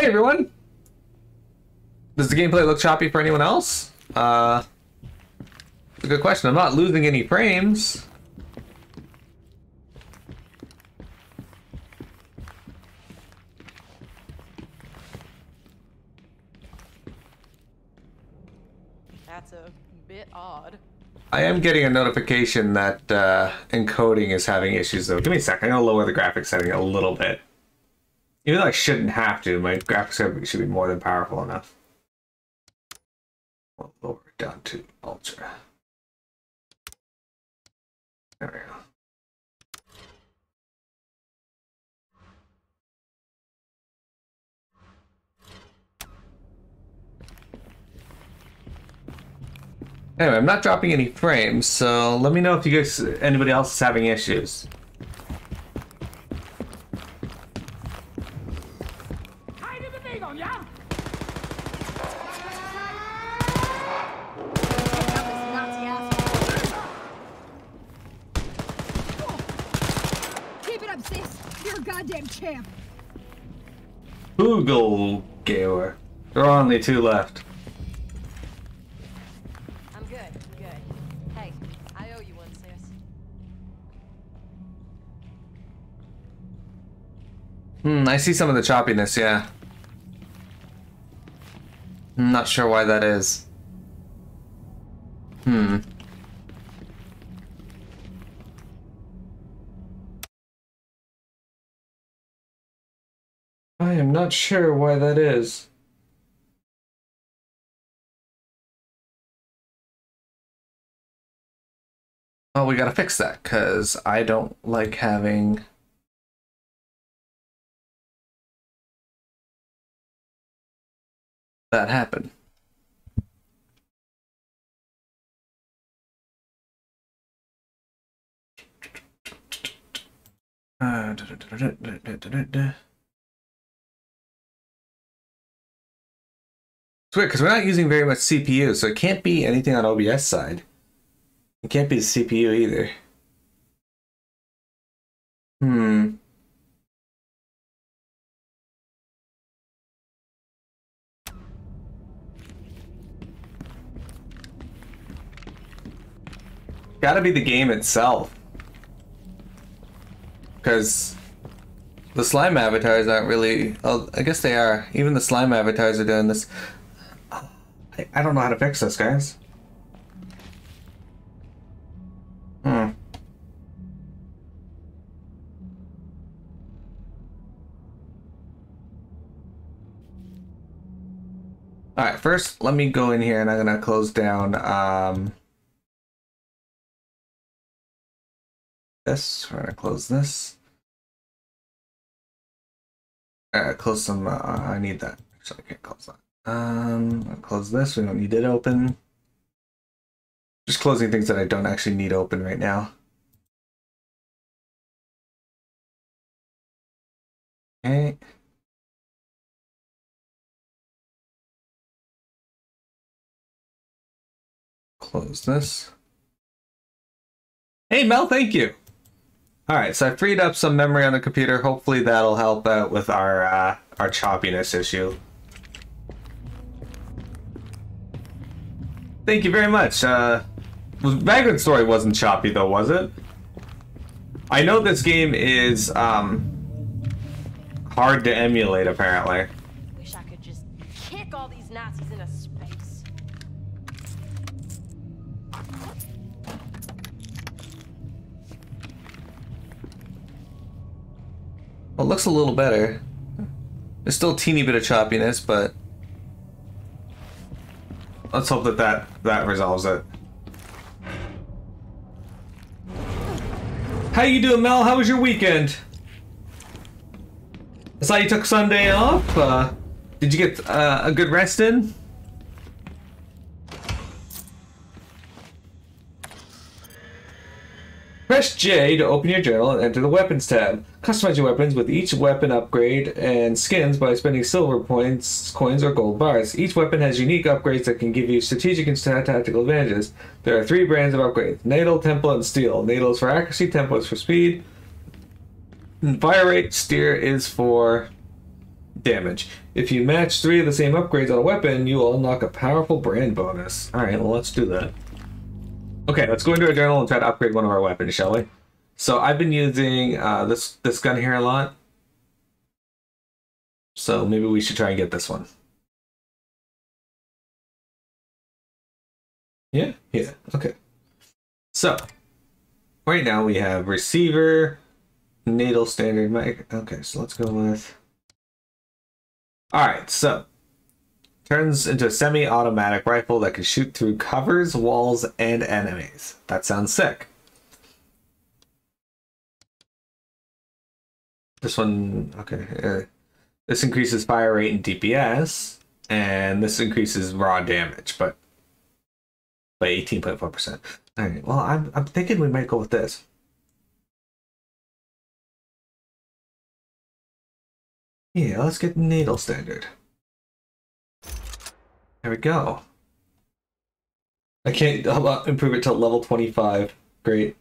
Hey everyone! Does the gameplay look choppy for anyone else? Uh, it's a good question. I'm not losing any frames. That's a bit odd. I am getting a notification that uh, encoding is having issues though. Give me a second. I'm gonna lower the graphics setting a little bit. Even though I shouldn't have to, my graphics card should be more than powerful enough. I'll lower it down to ultra. There we go. Anyway, I'm not dropping any frames, so let me know if you guys, anybody else is having issues. Keep it sis. You're a goddamn champ. Google Gamer. There are only two left. I'm good. I'm good. Hey, I owe you one, sis. Hmm, I see some of the choppiness, yeah. I'm not sure why that is. Sure why that is. Well, we gotta fix that, because I don't like having... that happen. Uh, da- da- da- It's weird because we're not using very much CPU, so it can't be anything on OBS side. It can't be the CPU either. Hmm. Gotta be the game itself. Because the slime avatars aren't really. Oh, I guess they are. Even the slime avatars are doing this. I, don't know how to fix this, guys. Hmm. Alright, first let me go in here and I'm gonna close down um this. We're gonna close this. Uh, close some. Uh, I need that. Actually, I can't close that. Um, I'll close this. We don't need it open. Just closing things that I don't actually need open right now. Okay. Close this. Hey Mel, thank you. All right, so I freed up some memory on the computer. Hopefully that'll help out with our uh, our choppiness issue. Thank you very much. Uh, Vagrant Story wasn't choppy though, was it? I know this game is um, hard to emulate apparently. Wish I could just kick all these Nazis into space. Well, it looks a little better. There's still a teeny bit of choppiness, but let's hope that that, that resolves it. How you doing, Mel? How was your weekend? I saw you took Sunday off. Uh, did you get uh, a good rest in? Press J to open your journal and enter the weapons tab. Customize your weapons with each weapon upgrade and skins by spending silver points, coins, or gold bars. Each weapon has unique upgrades that can give you strategic and tactical advantages. There are three brands of upgrades Natal, Tempo, and Steel. Natal is for accuracy, Tempo is for speed. And Fire rate, Steer is for damage. If you match three of the same upgrades on a weapon, you will unlock a powerful brand bonus. Alright, well, let's do that. Okay, let's go into our journal and try to upgrade one of our weapons, shall we? So I've been using uh, this this gun here a lot. So maybe we should try and get this one. Yeah, yeah, okay. So, right now we have receiver, natal standard mic. Okay, so let's go with. Alright, so. Turns into a semi automatic rifle that can shoot through covers, walls, and enemies. That sounds sick. This one, okay. Uh, this increases fire rate and DPS, and this increases raw damage, but by 18.4%. All right, well, I'm, I'm thinking we might go with this. Yeah, let's get needle standard. There we go. I can't improve it to level 25. Great.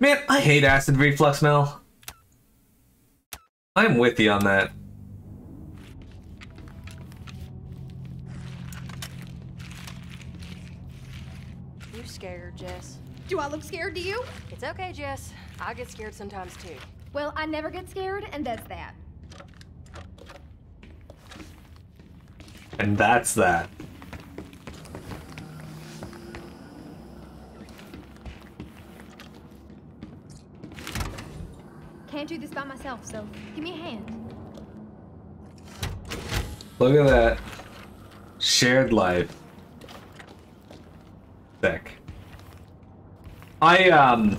Man, I hate acid reflux, Mel. I'm with you on that. You scared, Jess? Do I look scared to you? It's okay, Jess. I get scared sometimes too. Well, I never get scared, and that's that. And that's that. Can't do this by myself, so give me a hand. Look at that. Shared life. Sick. I, um...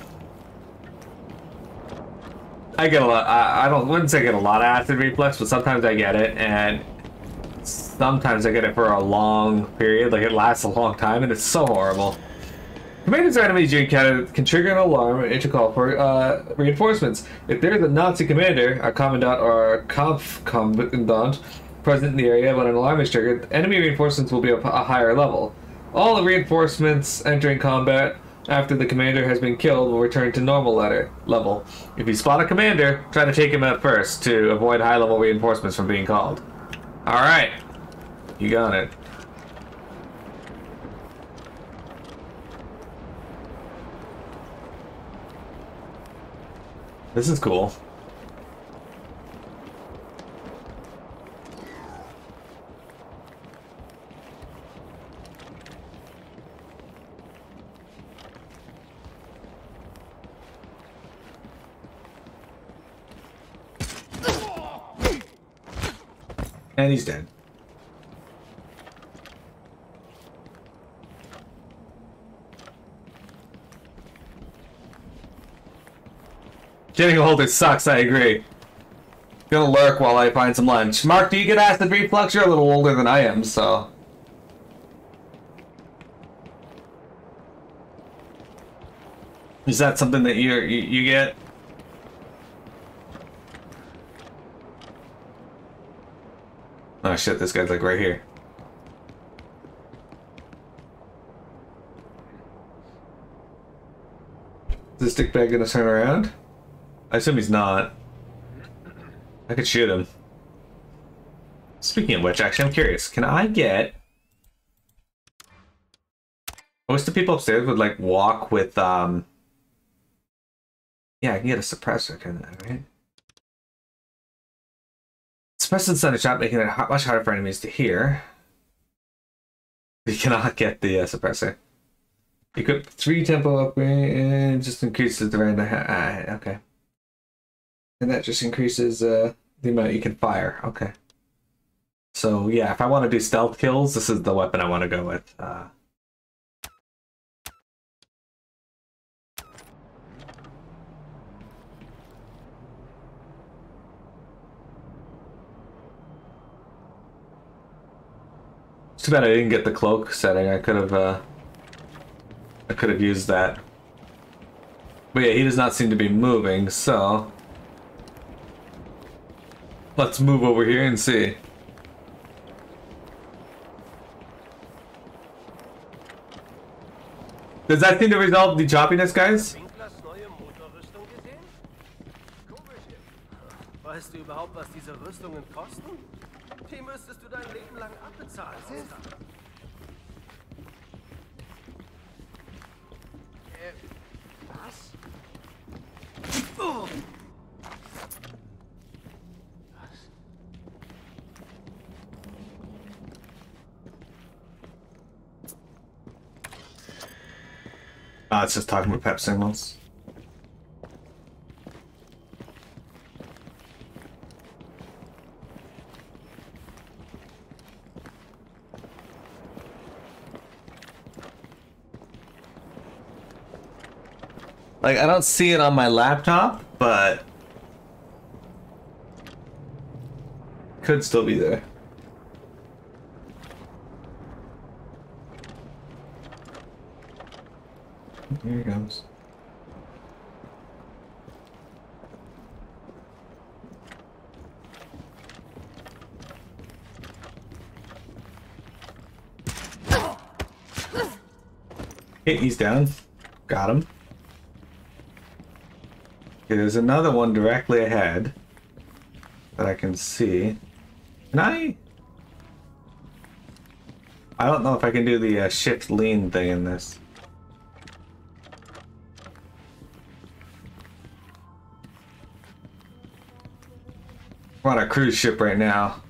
I get a lot, I, I don't, wouldn't say I get a lot of acid reflux, but sometimes I get it, and sometimes I get it for a long period, like it lasts a long time, and it's so horrible. Commanders enemies you encounter can trigger an alarm and enter call for uh, reinforcements. If there's a Nazi commander, a commandant, or a Kampfkommandant present in the area when an alarm is triggered, enemy reinforcements will be a, a higher level. All the reinforcements entering combat after the commander has been killed will return to normal letter level. If you spot a commander, try to take him out first to avoid high level reinforcements from being called. Alright. You got it. This is cool. And he's dead. Getting older sucks, I agree. Gonna lurk while I find some lunch. Mark, do you get acid reflux? You're a little older than I am, so... Is that something that you, you get? Oh shit, this guy's like right here. Is the stick bag gonna turn around? I assume he's not. I could shoot him. Speaking of which, actually, I'm curious. Can I get... Most of the people upstairs would, like, walk with, um... Yeah, I can get a suppressor, can I, right? Suppressor the thunder shot, making it much harder for enemies to hear. We cannot get the uh, suppressor. Equip three tempo upgrade and just increases the random. Uh, okay. And that just increases uh, the amount you can fire. Okay. So yeah, if I want to do stealth kills, this is the weapon I want to go with. Uh, too bad I didn't get the cloak setting. I could have, uh, I could have used that. But yeah, he does not seem to be moving, so let's move over here and see. Does that seem to resolve the choppiness, guys? Weißt du überhaupt, was diese Rüstungen kosten? Die müsstest du dein Leben lang abbezahlen. Oscar. Äh, was? Oh. It's just talking about pep signals. Like, I don't see it on my laptop, but could still be there. Here he comes. Okay, he's down. Got him. Okay, there's another one directly ahead that I can see. Can I? I don't know if I can do the uh, shift lean thing in this. We're on a cruise ship right now.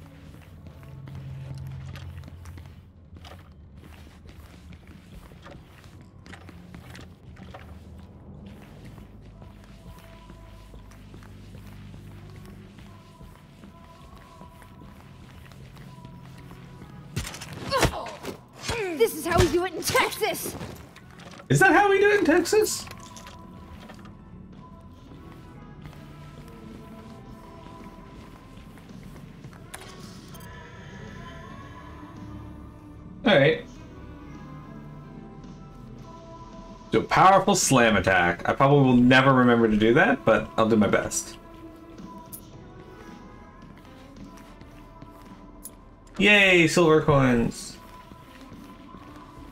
How we do it in Texas. Is that how we do it in Texas? Alright. Do a powerful slam attack. I probably will never remember to do that, but I'll do my best. Yay, silver coins.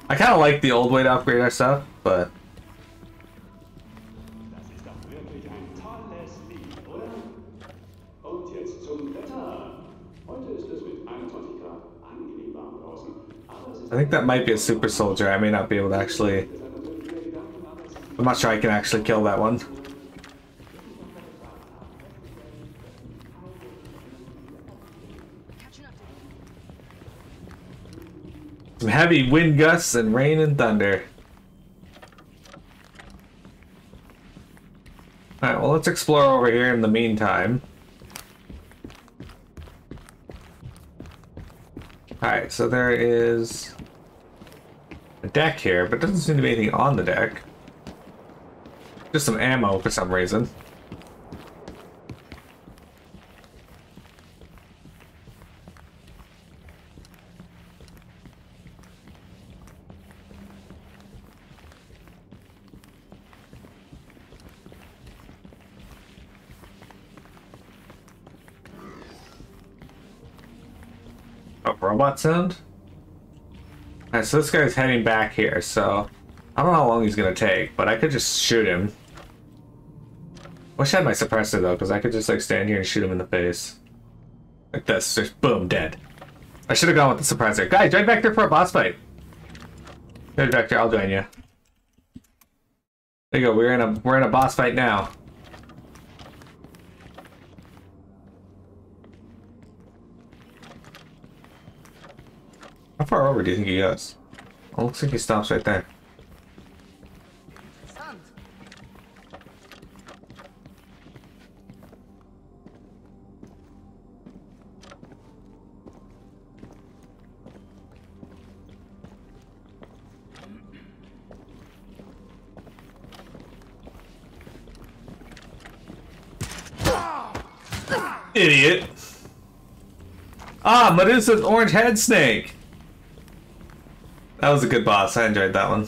I kind of like the old way to upgrade our stuff, but Das ist doch wirklich ein tolles Lied, oder? Und jetzt zum Wetter. Heute ist es mit 21 Grad angenehm warm draußen. Aber es ist I think that might be a super soldier. I may not be able to actually. I'm not sure I can actually kill that one. Some heavy wind gusts and rain and thunder. Alright, well, let's explore over here in the meantime. Alright, so there is a deck here, but doesn't seem to be anything on the deck. Just some ammo for some reason. Sound? Alright, so this guy's heading back here, so I don't know how long he's gonna take, but I could just shoot him. Wish I had my suppressor though, because I could just like stand here and shoot him in the face. Like this, just boom, dead. I should have gone with the suppressor. Guys, join back there for a boss fight. Join back there, I'll join you. There you go, we're in a we're in a boss fight now. How far over do you think he goes? Oh, looks like he stops right there. Idiot. Ah, Medusa's orange head snake. That was a good boss. I enjoyed that one.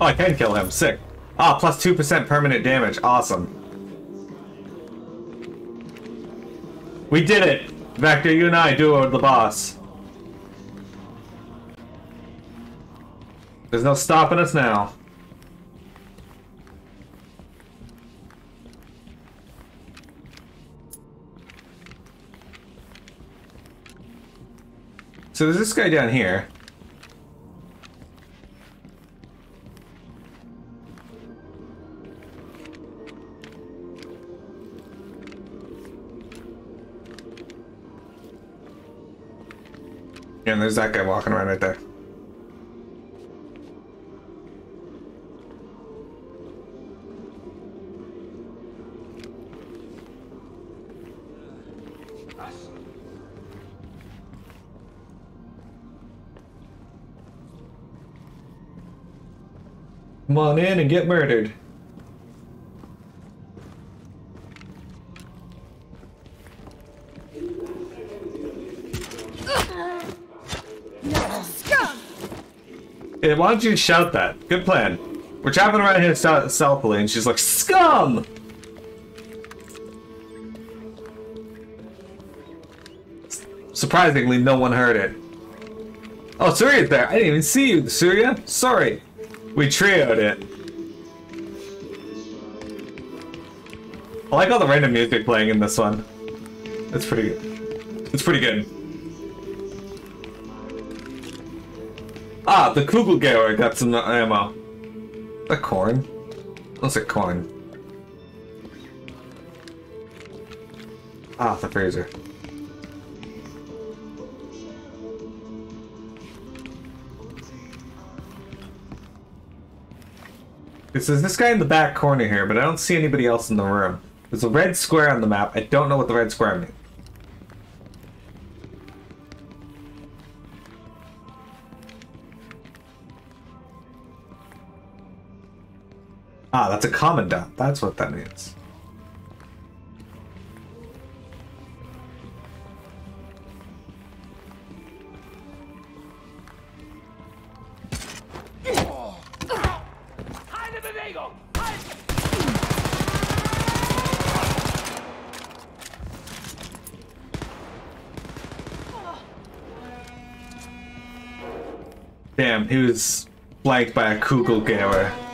Oh, I can kill him. Sick. Ah, plus 2% permanent damage. Awesome. We did it! Vector, you and I do duoed the boss. There's no stopping us now. So there's this guy down here. And there's that guy walking around right there. Come on in and get murdered. Hey, why don't you shout that? Good plan. We're traveling around here stealthily, and she's like, "Scum!" Surprisingly, no one heard it. Oh, Surya's there. I didn't even see you, Surya. Sorry. We trioed it. I like all the random music playing in this one. It's pretty good. It's pretty good. Ah, the Kugelgeber got some ammo. The coin? What's a coin? Ah, the freezer. This is this guy in the back corner here, but I don't see anybody else in the room. There's a red square on the map. I don't know what the red square means. Ah, that's a commandant. That's what that means. Damn, he was flanked by a Kugelgeber.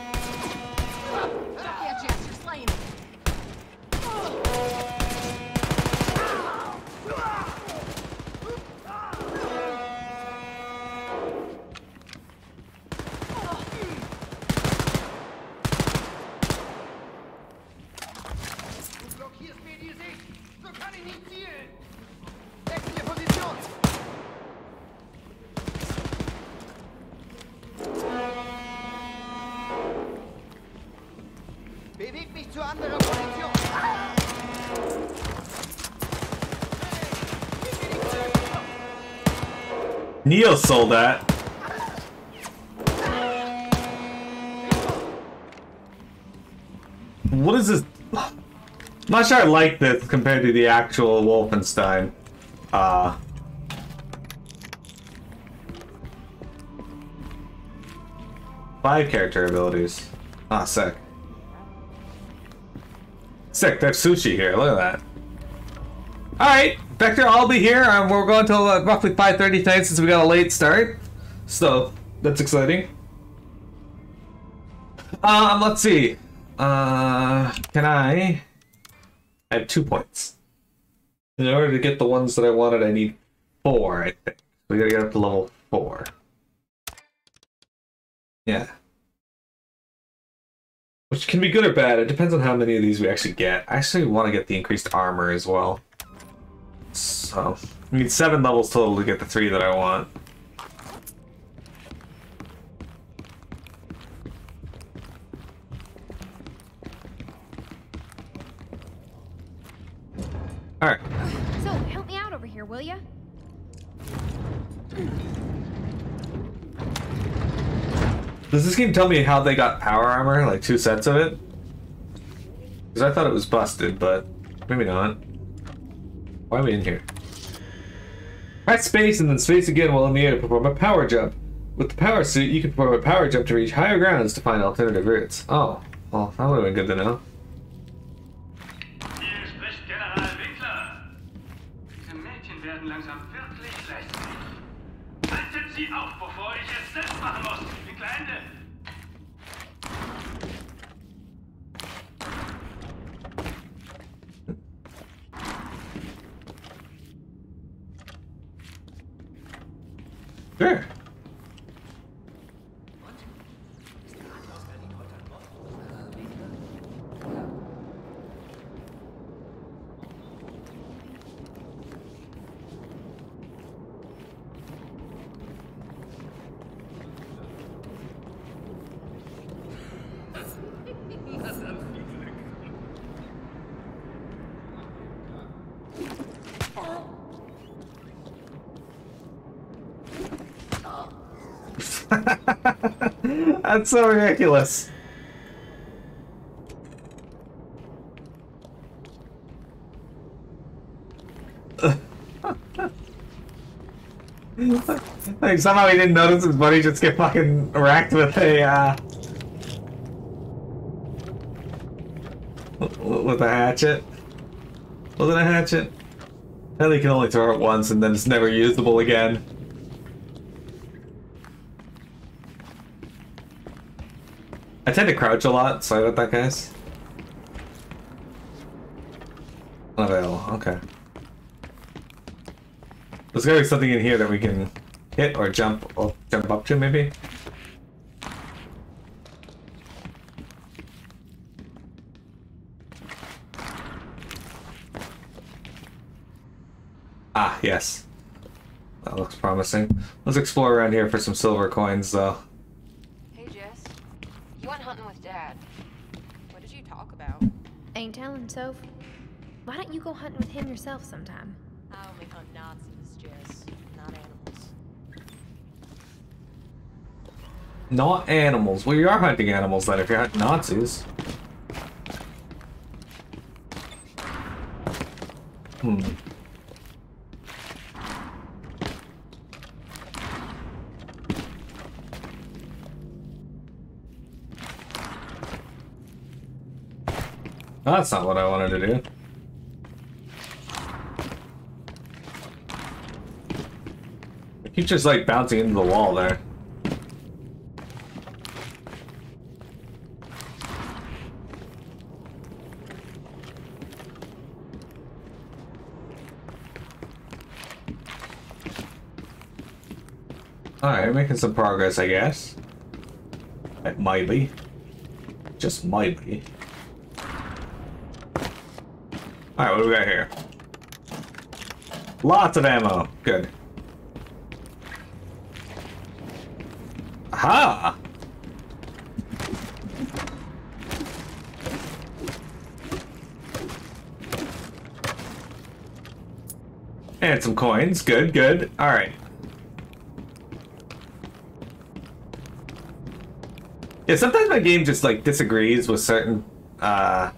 Neo sold that. What is this? I'm not sure I like this compared to the actual Wolfenstein. Uh. Five character abilities. Ah, sick. Sick, there's sushi here, look at that. Alright, Vector, I'll be here. Um, we're going till uh, roughly 5.30 tonight since we got a late start. So, that's exciting. Um, let's see. Uh, can I... I have two points. In order to get the ones that I wanted, I need four, I think. We gotta get up to level four. Yeah. Which can be good or bad. It depends on how many of these we actually get. I actually want to get the increased armor as well. So, I need seven levels total to get the three that I want. Alright. So, help me out over here, will ya? Does this game tell me how they got power armor? Like two sets of it? Because I thought it was busted, but maybe not. Why are we in here? Press space and then space again while in the air to perform a power jump. With the power suit, you can perform a power jump to reach higher grounds to find alternative routes. Oh, Well, that would have been good to know. That's so ridiculous. like somehow he didn't notice his buddy just get fucking racked with a uh with a hatchet. Was it a hatchet? Ellie can only throw it once and then it's never usable again. I tend to crouch a lot. Sorry about that, guys. Unavailable. Okay. There's gotta be something in here that we can hit or jump or jump up to, maybe. Ah, yes. That looks promising. Let's explore around here for some silver coins, though. Hey, You went hunting with Dad. What did you talk about? Ain't telling, Soph. Why don't you go hunting with him yourself sometime? I only hunt Nazis, Jess, not animals. Not animals. Well, you are hunting animals then if you're hunting Nazis. Hmm. That's not what I wanted to do. I keep just like bouncing into the wall there. Alright, making some progress, I guess. It might be. Just might be. Alright, what do we got here? Lots of ammo. Good. Aha! And some coins. Good, good. Alright. Yeah, sometimes my game just like disagrees with certain uh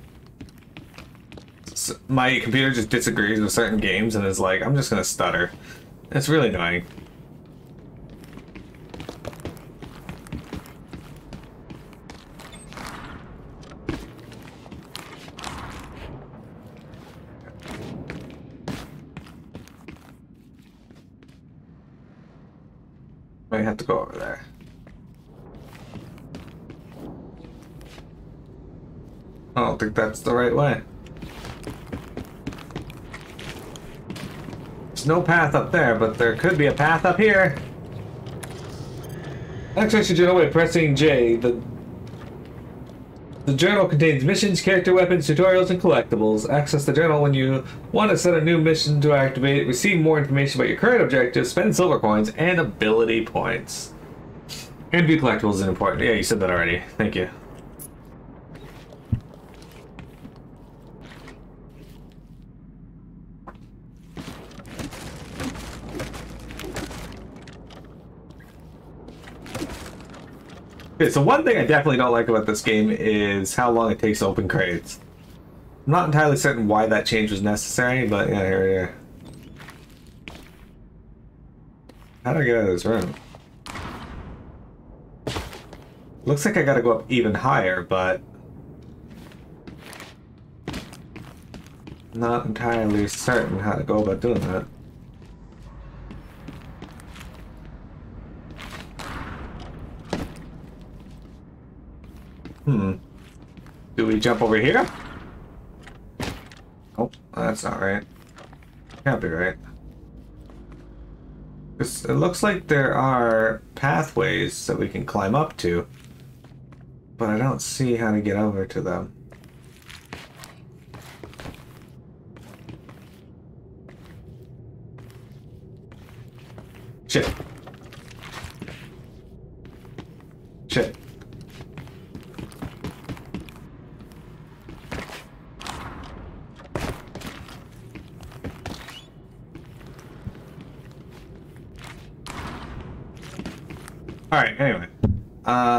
my computer just disagrees with certain games and is like, I'm just gonna stutter. It's really annoying. I have to go over there. I don't think that's the right way. No path up there, but there could be a path up here. Access your journal by pressing J. The the journal contains missions, character weapons, tutorials, and collectibles. Access the journal when you want to set a new mission to activate, receive more information about your current objectives, spend silver coins, and ability points. And view collectibles is important. Yeah, you said that already. Thank you. Okay, so one thing I definitely don't like about this game is how long it takes to open crates. I'm not entirely certain why that change was necessary, but yeah, here we are. How do I get out of this room? Looks like I gotta go up even higher, but... Not entirely certain how to go about doing that. Hmm. Do we jump over here? Oh, that's not right. Can't be right. It's, it looks like there are pathways that we can climb up to, but I don't see how to get over to them. Shit. Alright, anyway.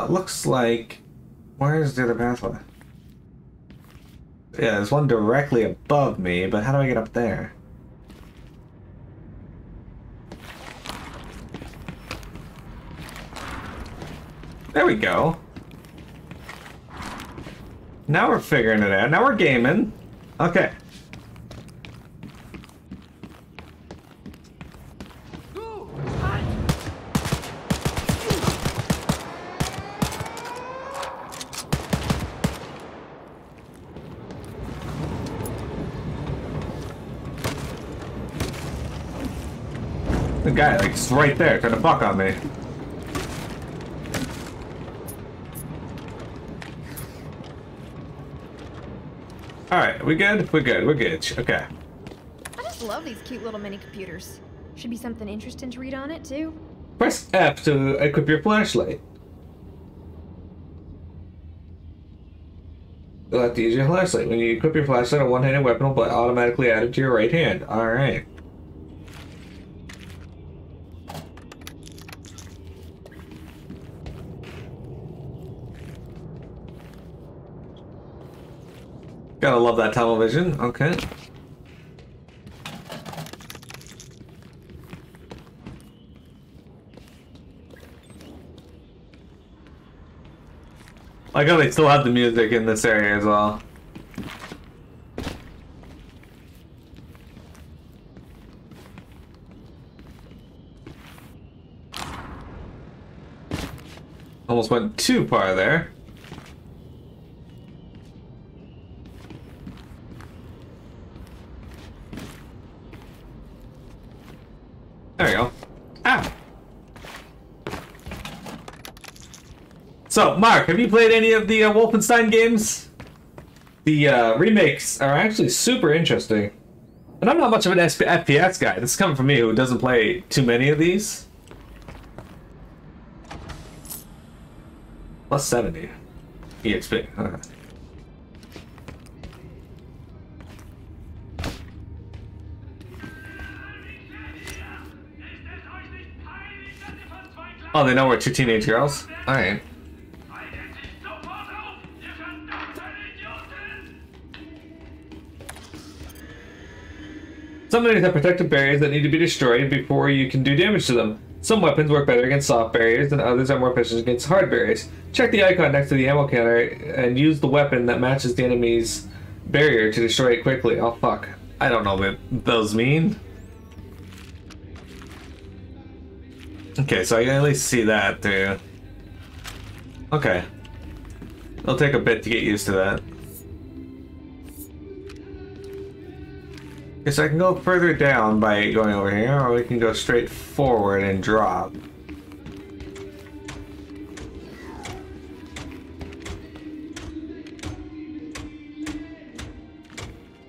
Looks like... Where's the other pathway? Yeah, there's one directly above me, but how do I get up there? There we go. Now we're figuring it out. Now we're gaming. Okay. The guy, like, is right there, trying to fuck on me. Alright, we good? We're good, we're good. Okay. I just love these cute little mini computers. Should be something interesting to read on it, too. Press F to equip your flashlight. You'll have to use your flashlight. When you equip your flashlight, a one-handed weapon will automatically added to your right hand. Alright. Gotta love that tunnel vision. Okay. I how they still have the music in this area as well. Almost went too far. There So, Mark, have you played any of the uh, Wolfenstein games? The uh, remakes are actually super interesting. And I'm not much of an SP FPS guy. This is coming from me who doesn't play too many of these. Plus 70. EXP. Okay. Oh, they know we're two teenage girls? Alright. Some enemies have protective barriers that need to be destroyed before you can do damage to them. Some weapons work better against soft barriers, and others are more efficient against hard barriers. Check the icon next to the ammo counter and use the weapon that matches the enemy's barrier to destroy it quickly. Oh fuck. I don't know what those mean. Okay, so I can at least see that too. Okay. It'll take a bit to get used to that. So I can go further down by going over here, or we can go straight forward and drop.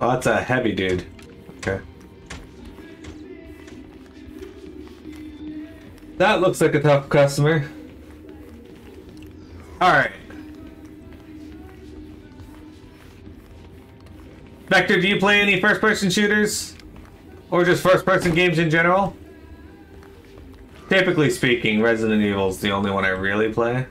Oh, that's a heavy dude. Okay. That looks like a tough customer. Alright. Vector, do you play any first person shooters? Or just first person games in general? Typically speaking, Resident Evil is the only one I really play.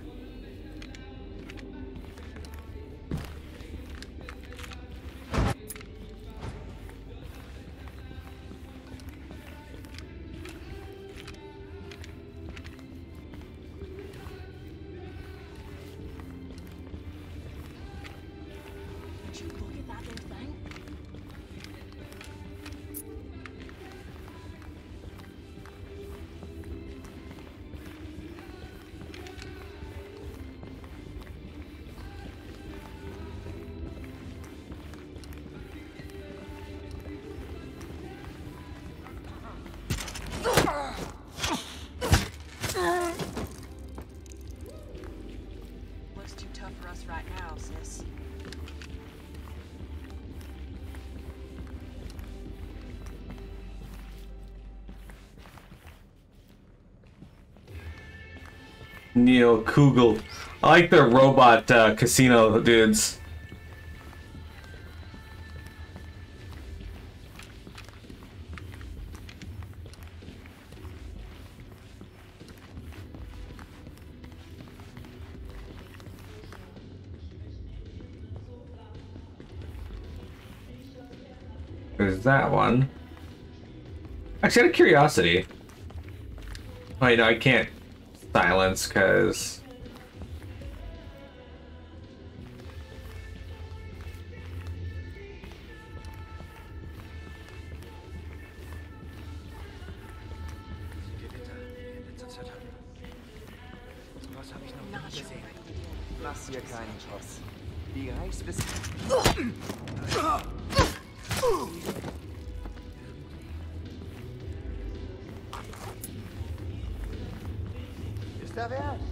Neo Kugel. I like the robot uh, casino dudes. There's that one. Actually, out of curiosity. Wait, no, I can't silence because. Mach's hier keinen. Die Reichswiss... É através.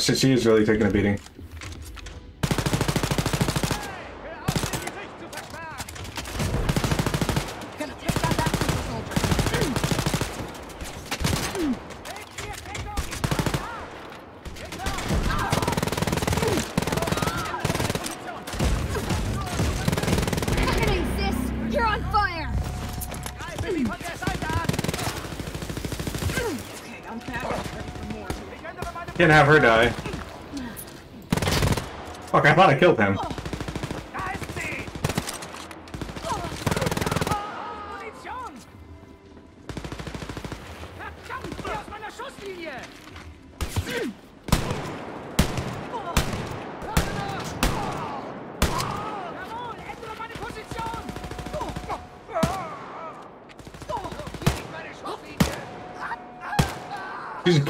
She is really taking a beating. Hör auf, dein Gesicht zu versperren! Gonna take down that super soldier. Hey, hier, Deckung! Geht klar! Happening, sis! You're on fire! Greifen Sie von der Seite an! Okay, I'm back. Ready for more. Ich ändere meine Can't have her die. Fuck, I thought I killed him.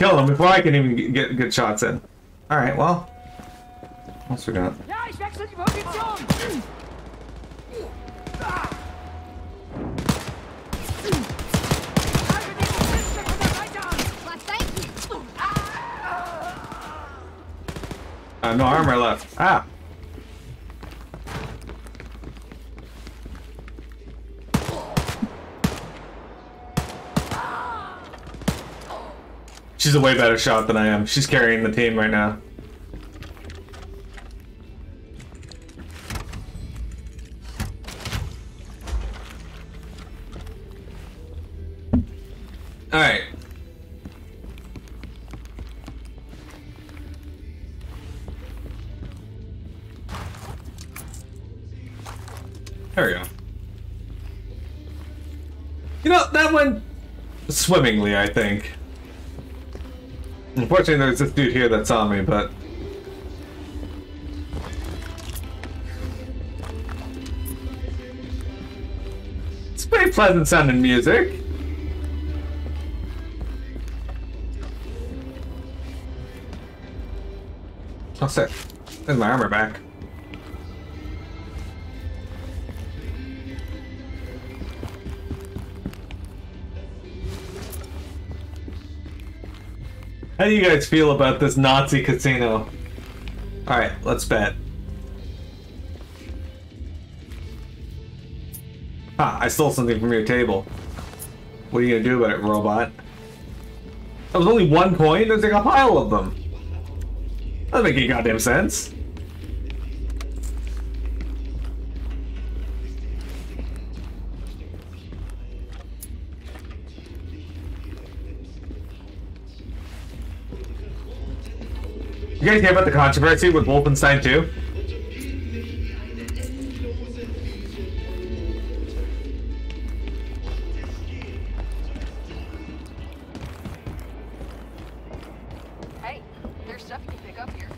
Kill him before I can even get- good shots in. Alright, well. What else we got? Well, you! Uh, no armor left. Ah! She's a way better shot than I am. She's carrying the team right now. Alright. There we go. You know, that went swimmingly, I think. Unfortunately, there's this dude here that saw me, but... It's pretty pleasant sounding music. Oh, sick. There's my armor back. How do you guys feel about this Nazi casino? Alright, let's bet. Ah, I stole something from your table. What are you gonna do about it, robot? That was only one coin? There's like a pile of them. That doesn't make any goddamn sense. You guys hear about the controversy with Wolfenstein 2? Hey, there's stuff you can pick up here.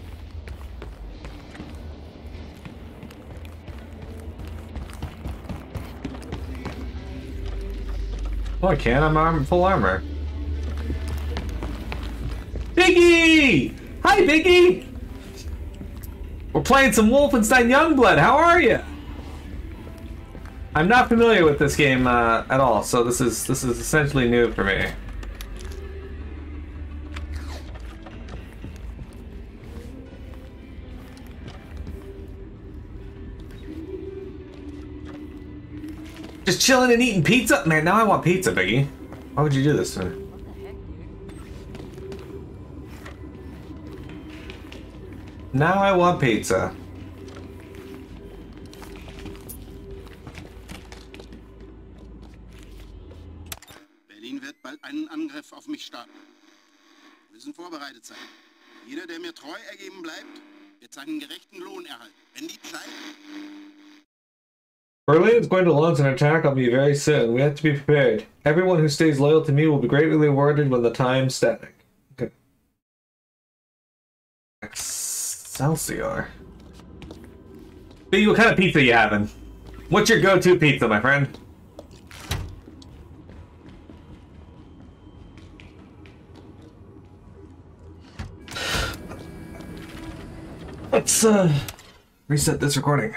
Oh, I can. I'm arm full armor. Biggie! Hi, Biggie! We're playing some Wolfenstein Youngblood. How are you? I'm not familiar with this game uh, at all, so this is this is essentially new for me. Just chilling and eating pizza? Man, now I want pizza, Biggie. Why would you do this to me? Now I want pizza. Berlin wird bald einen Angriff auf mich starten. Wir müssen vorbereitet sein. Jeder, der mir treu ergeben bleibt, wird seinen gerechten Lohn erhalten. Wenn die Zeit... Berlin is going to launch an attack on me very soon. We have to be prepared. Everyone who stays loyal to me will be greatly rewarded when the time's static. Excelsior. B, what kind of pizza you having? What's your go-to pizza, my friend? Let's uh reset this recording.